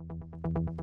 ఆ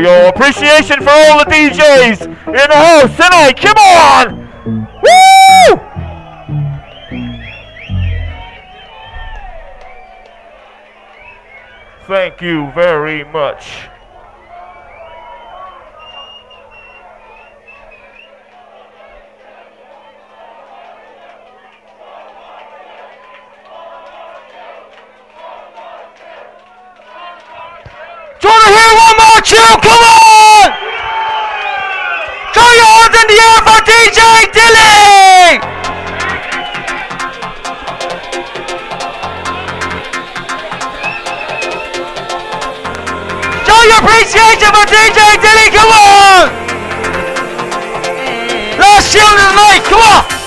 your appreciation for all the DJs in the house tonight. Come on! Woo! Thank you very much. You want one more? For DJ Dilly, come on! Last tune of the night, come on!